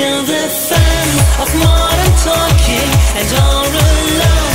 We're the fan of modern talking and our love